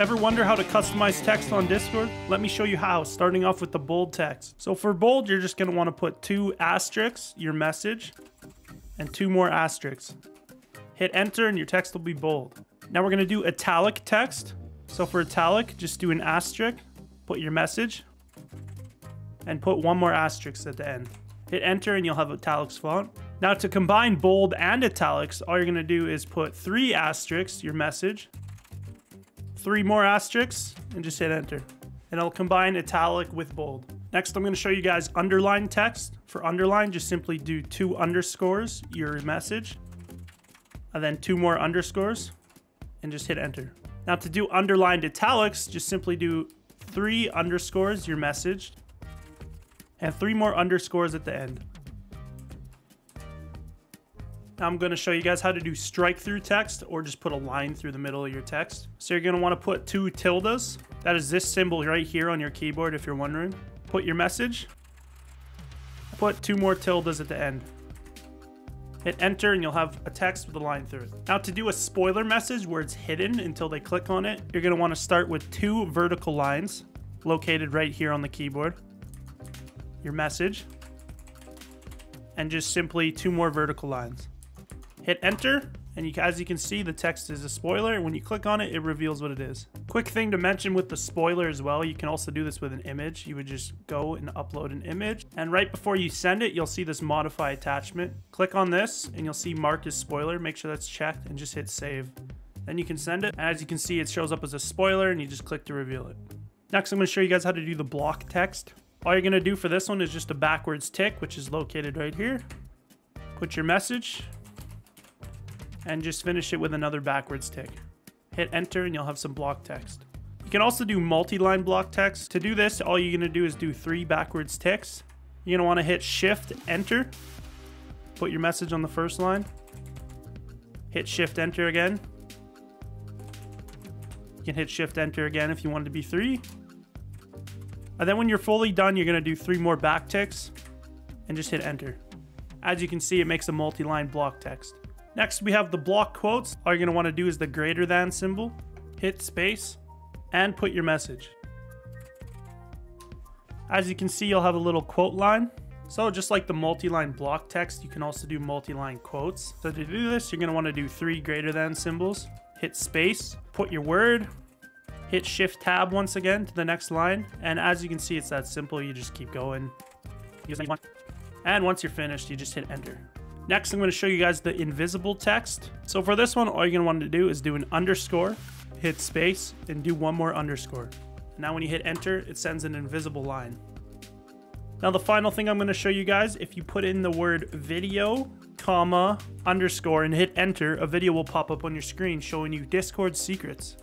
Ever wonder how to customize text on Discord? Let me show you how, starting off with the bold text. So for bold, you're just gonna wanna put two asterisks, your message, and two more asterisks. Hit enter and your text will be bold. Now we're gonna do italic text. So for italic, just do an asterisk, put your message, and put one more asterisk at the end. Hit enter and you'll have italics font. Now to combine bold and italics, all you're gonna do is put three asterisks, your message, three more asterisks, and just hit enter. And it'll combine italic with bold. Next, I'm gonna show you guys underline text. For underline, just simply do two underscores, your message, and then two more underscores, and just hit enter. Now to do underlined italics, just simply do three underscores, your message, and three more underscores at the end. I'm going to show you guys how to do strike through text or just put a line through the middle of your text. So you're going to want to put two tildes. That is this symbol right here on your keyboard if you're wondering. Put your message. Put two more tildes at the end. Hit enter and you'll have a text with a line through it. Now to do a spoiler message where it's hidden until they click on it, you're going to want to start with two vertical lines located right here on the keyboard. Your message. And just simply two more vertical lines hit enter, and you, as you can see, the text is a spoiler. When you click on it, it reveals what it is. Quick thing to mention with the spoiler as well, you can also do this with an image. You would just go and upload an image. And right before you send it, you'll see this modify attachment. Click on this, and you'll see mark as spoiler. Make sure that's checked, and just hit save. Then you can send it. And as you can see, it shows up as a spoiler, and you just click to reveal it. Next, I'm to show you guys how to do the block text. All you're going to do for this one is just a backwards tick, which is located right here. Put your message, and just finish it with another backwards tick. Hit enter and you'll have some block text. You can also do multi-line block text. To do this, all you're gonna do is do three backwards ticks. You're gonna wanna hit shift enter, put your message on the first line, hit shift enter again. You can hit shift enter again if you want it to be three. And then when you're fully done, you're gonna do three more back ticks and just hit enter. As you can see, it makes a multi-line block text. Next, we have the block quotes. All you're want to do is the greater than symbol, hit space, and put your message. As you can see, you'll have a little quote line. So just like the multi-line block text, you can also do multi-line quotes. So to do this, you're want to do three greater than symbols, hit space, put your word, hit shift tab once again to the next line. And as you can see, it's that simple. You just keep going. And once you're finished, you just hit enter. Next, I'm going to show you guys the invisible text. So for this one, all you're going to want to do is do an underscore, hit space, and do one more underscore. Now when you hit enter, it sends an invisible line. Now the final thing I'm going to show you guys, if you put in the word video, comma, underscore, and hit enter, a video will pop up on your screen showing you Discord secrets.